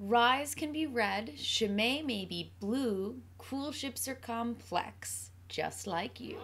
Rise can be red, Chimay may be blue, cool ships are complex, just like you.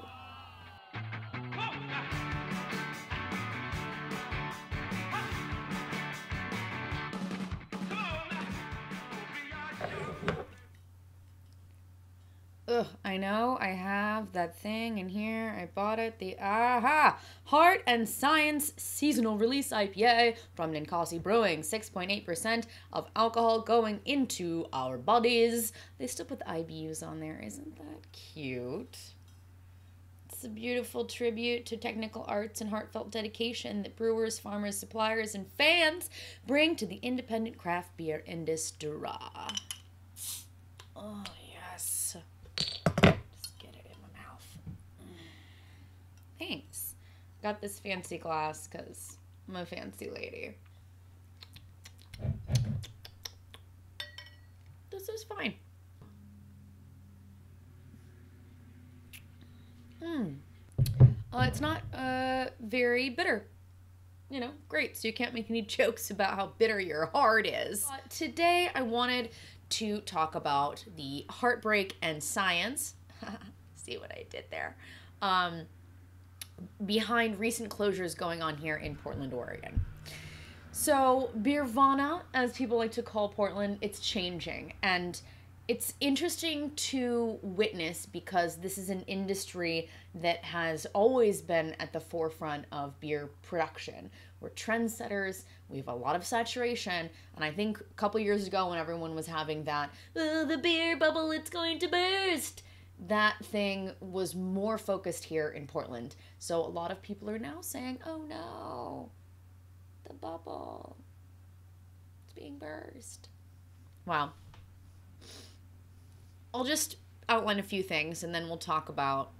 Ugh, I know I have that thing in here. I bought it. The Aha! Heart and Science Seasonal Release IPA from Ninkasi Brewing. 6.8% of alcohol going into our bodies. They still put the IBUs on there. Isn't that cute? It's a beautiful tribute to technical arts and heartfelt dedication that brewers, farmers, suppliers, and fans bring to the independent craft beer industry. Oh, yes. Just get it in my mouth. Thanks. Got this fancy glass because I'm a fancy lady. This is fine. Hmm. It's not uh, very bitter. You know, great. So you can't make any jokes about how bitter your heart is. Today I wanted to talk about the heartbreak and science. See what I did there. Um, behind recent closures going on here in Portland, Oregon. So, Beervana, as people like to call Portland, it's changing. And it's interesting to witness because this is an industry that has always been at the forefront of beer production. We're trendsetters, we have a lot of saturation, and I think a couple years ago when everyone was having that, oh, the beer bubble, it's going to burst, that thing was more focused here in Portland. So a lot of people are now saying, oh no, the bubble, it's being burst. Wow. I'll just outline a few things and then we'll talk about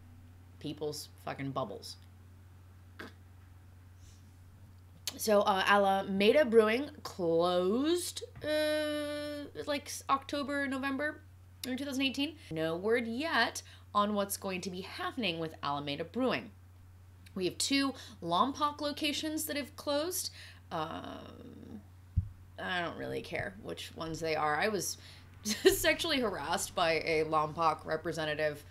people's fucking bubbles. So, uh, Alameda Brewing closed uh, like October, November in 2018. No word yet on what's going to be happening with Alameda Brewing. We have two Lompoc locations that have closed. Um, I don't really care which ones they are. I was sexually harassed by a Lompoc representative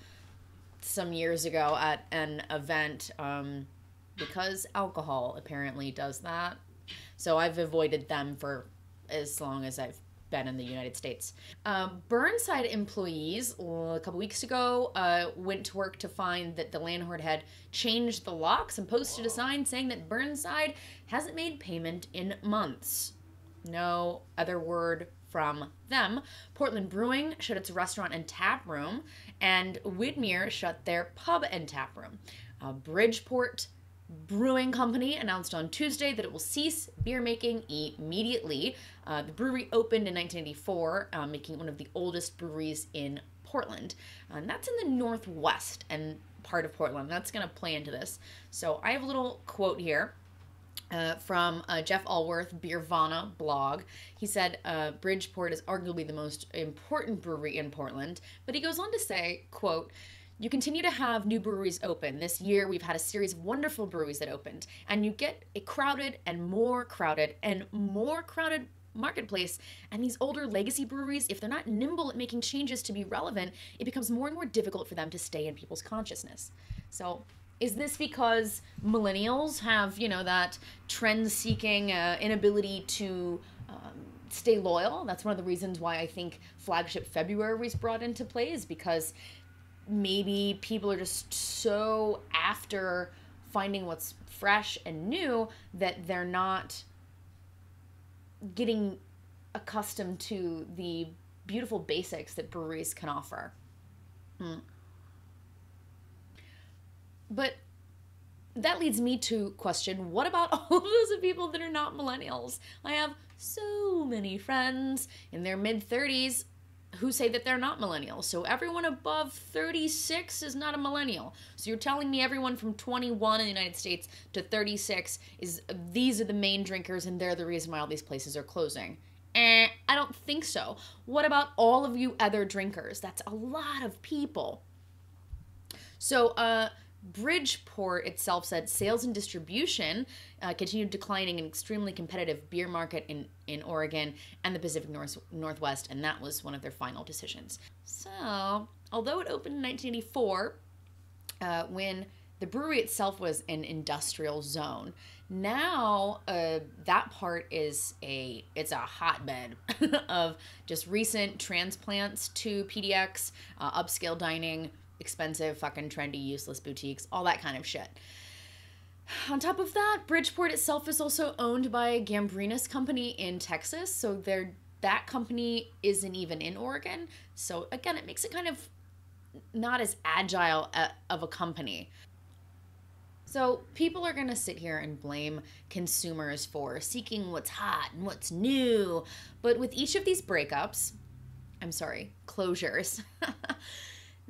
some years ago at an event um, because alcohol apparently does that. So I've avoided them for as long as I've been in the United States. Um, Burnside employees a couple weeks ago uh, went to work to find that the landlord had changed the locks and posted a sign saying that Burnside hasn't made payment in months. No other word from them. Portland Brewing shut its restaurant and tap room, and Widmer shut their pub and tap room. Uh, Bridgeport Brewing Company announced on Tuesday that it will cease beer making immediately. Uh, the brewery opened in 1984, uh, making it one of the oldest breweries in Portland. and that's in the northwest and part of Portland. That's going to play into this. So I have a little quote here. Uh, from uh, Jeff Alworth, Beervana blog. He said uh, Bridgeport is arguably the most important brewery in Portland, but he goes on to say, quote, you continue to have new breweries open. This year, we've had a series of wonderful breweries that opened, and you get a crowded and more crowded and more crowded marketplace. And these older legacy breweries, if they're not nimble at making changes to be relevant, it becomes more and more difficult for them to stay in people's consciousness. So, is this because millennials have, you know, that trend seeking uh, inability to um, stay loyal? That's one of the reasons why I think flagship February was brought into play, is because maybe people are just so after finding what's fresh and new that they're not getting accustomed to the beautiful basics that breweries can offer. Hmm. But that leads me to question what about all of those people that are not millennials? I have so many friends in their mid 30s who say that they're not millennials. So everyone above 36 is not a millennial. So you're telling me everyone from 21 in the United States to 36 is these are the main drinkers and they're the reason why all these places are closing. Eh, I don't think so. What about all of you other drinkers? That's a lot of people. So, uh, Bridgeport itself said sales and distribution uh, continued declining in extremely competitive beer market in, in Oregon and the Pacific North, Northwest, and that was one of their final decisions. So, although it opened in 1984, uh, when the brewery itself was an industrial zone, now uh, that part is a it's a hotbed of just recent transplants to PDX, uh, upscale dining expensive, fucking trendy, useless boutiques, all that kind of shit. On top of that, Bridgeport itself is also owned by a Gambrinus company in Texas, so they that company isn't even in Oregon. So again, it makes it kind of not as agile a, of a company. So people are going to sit here and blame consumers for seeking what's hot and what's new. But with each of these breakups, I'm sorry, closures,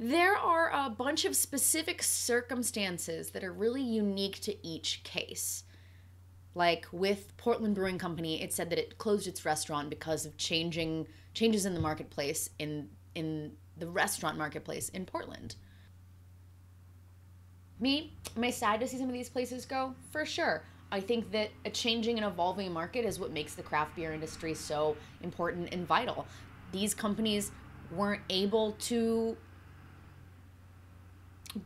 There are a bunch of specific circumstances that are really unique to each case. Like with Portland Brewing Company, it said that it closed its restaurant because of changing changes in the marketplace in in the restaurant marketplace in Portland. Me, am I sad to see some of these places go? For sure. I think that a changing and evolving market is what makes the craft beer industry so important and vital. These companies weren't able to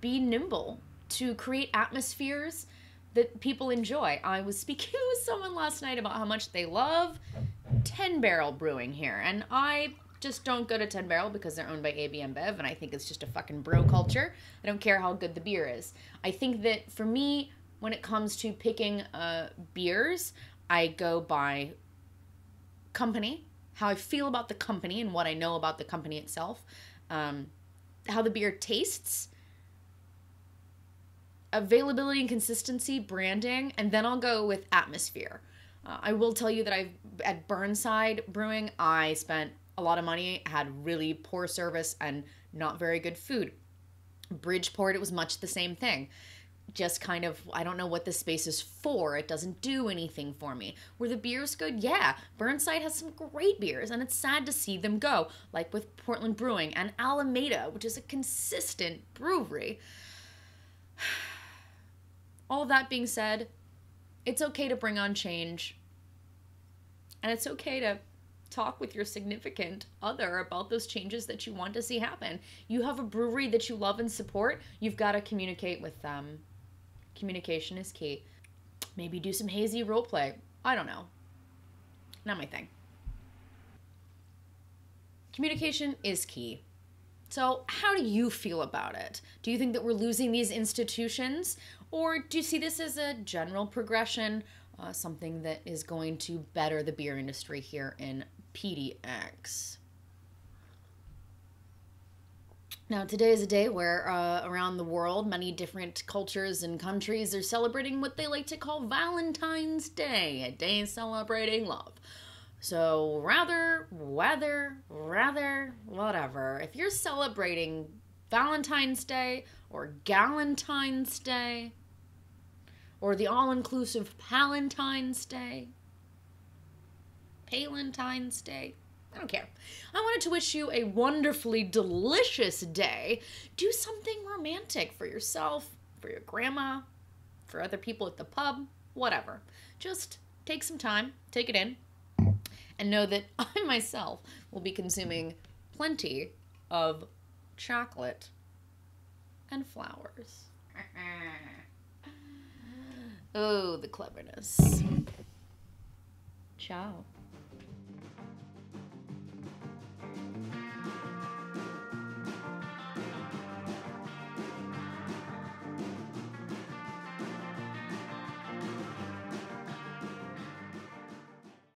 be nimble to create atmospheres that people enjoy. I was speaking with someone last night about how much they love 10 barrel brewing here, and I just don't go to 10 barrel because they're owned by AB InBev, and I think it's just a fucking bro culture. I don't care how good the beer is. I think that for me, when it comes to picking uh, beers, I go by company, how I feel about the company and what I know about the company itself, um, how the beer tastes availability and consistency, branding, and then I'll go with atmosphere. Uh, I will tell you that I've at Burnside Brewing, I spent a lot of money, had really poor service and not very good food. Bridgeport, it was much the same thing. Just kind of, I don't know what the space is for. It doesn't do anything for me. Were the beers good? Yeah. Burnside has some great beers, and it's sad to see them go, like with Portland Brewing and Alameda, which is a consistent brewery. All that being said, it's okay to bring on change. And it's okay to talk with your significant other about those changes that you want to see happen. You have a brewery that you love and support, you've got to communicate with them. Communication is key. Maybe do some hazy role play. I don't know. Not my thing. Communication is key. So, how do you feel about it? Do you think that we're losing these institutions? Or do you see this as a general progression, uh, something that is going to better the beer industry here in PDX? Now, today is a day where uh, around the world, many different cultures and countries are celebrating what they like to call Valentine's Day, a day celebrating love. So, rather, whether, rather, whatever, if you're celebrating Valentine's Day or Galentine's Day, or the all inclusive Palentine's Day. Palentine's Day. I don't care. I wanted to wish you a wonderfully delicious day. Do something romantic for yourself, for your grandma, for other people at the pub, whatever. Just take some time, take it in, and know that I myself will be consuming plenty of chocolate and flowers. Oh, the cleverness. Ciao.